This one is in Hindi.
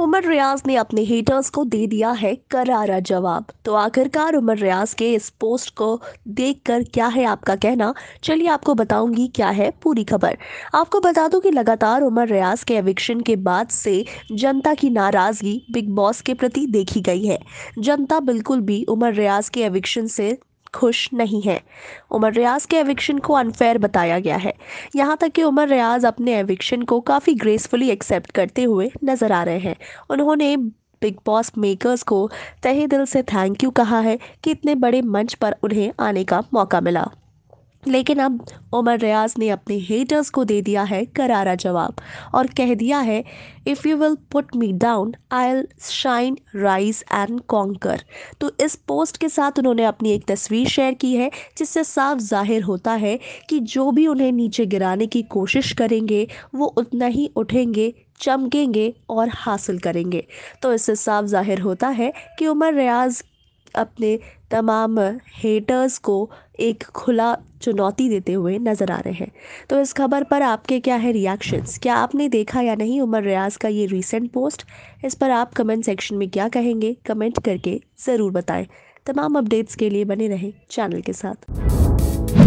उमर रियाज ने अपने हेटर्स को दे दिया है करारा जवाब। तो आखिरकार उमर रियाज के इस पोस्ट को देखकर क्या है आपका कहना? चलिए आपको बताऊँगी क्या है पूरी खबर। आपको बता दूँ कि लगातार उमर रियाज के एविक्शन के बाद से जनता की नाराज़गी बिग बॉस के प्रति देखी गई है। जनता बिल्कुल भी उमर रियाज के एविक्शन से खुश नहीं है। उमर रियाज के एविक्शन को अनफेयर बताया गया है। यहाँ तक कि उमर रियाज अपने एविक्शन को काफ़ी ग्रेसफुली एक्सेप्ट करते हुए नज़र आ रहे हैं। उन्होंने बिग बॉस मेकर्स को तहे दिल से थैंक यू कहा है कि इतने बड़े मंच पर उन्हें आने का मौका मिला। लेकिन अब उमर रियाज ने अपने हेटर्स को दे दिया है करारा जवाब और कह दिया है if you will put me down I'll shine rise and conquer तो इस पोस्ट के साथ उन्होंने अपनी एक तस्वीर शेयर की है, जिससे साफ़ ज़ाहिर होता है कि जो भी उन्हें नीचे गिराने की कोशिश करेंगे, वो उतना ही उठेंगे, चमकेंगे और हासिल करेंगे। तो इससे साफ़ ज़ाहिर होता है कि उमर रियाज अपने तमाम हेटर्स को एक खुला चुनौती देते हुए नज़र आ रहे हैं। तो इस खबर पर आपके क्या है रिएक्शंस क्या आपने देखा या नहीं उमर रियाज का ये रीसेंट पोस्ट इस पर आप कमेंट सेक्शन में क्या कहेंगे? कमेंट करके ज़रूर बताएँ। तमाम अपडेट्स के लिए बने रहें चैनल के साथ।